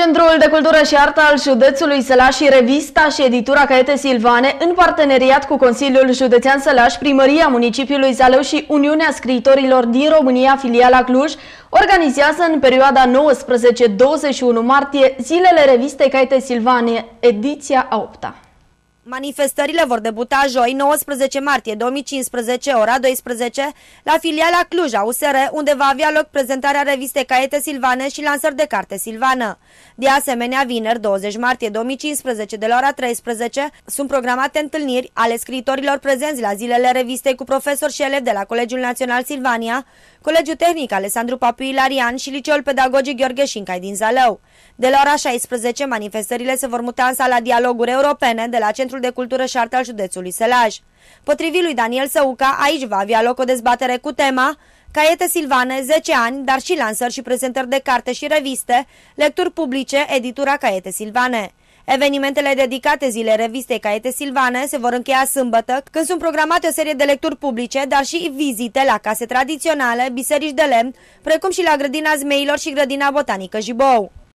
Centrul de Cultură și Artă al județului Sălaș și revista și editura Caete Silvane, în parteneriat cu Consiliul Județean Sălaș, Primăria Municipiului Zalău și Uniunea Scriitorilor din România, filiala Cluj, organizează în perioada 19-21 martie zilele revistei Caete Silvane, ediția a 8 -a. Manifestările vor debuta joi, 19 martie 2015, ora 12, la filiala Cluj a USR, unde va avea loc prezentarea revistei Caiete Silvane și lansări de carte Silvană. De asemenea, vineri, 20 martie 2015, de la ora 13, sunt programate întâlniri ale scriitorilor prezenți la zilele revistei cu profesori și elevi de la Colegiul Național Silvania, Colegiul Tehnic Alessandru Papiu Ilarian și Liceul Pedagogic Gheorghe Șincai din Zalău. De la ora 16, manifestările se vor muta în sala Dialoguri Europene de la Centrul de Cultură și Artă al județului Sălaj. Potrivit lui Daniel Săuca, aici va avea loc o dezbatere cu tema Caiete Silvane, 10 ani, dar și lansări și prezentări de carte și reviste, lecturi publice, editura Caiete Silvane. Evenimentele dedicate zilei revistei Caiete Silvane se vor încheia sâmbătă, când sunt programate o serie de lecturi publice, dar și vizite la case tradiționale, biserici de lemn, precum și la grădina zmeilor și grădina botanică Jibou.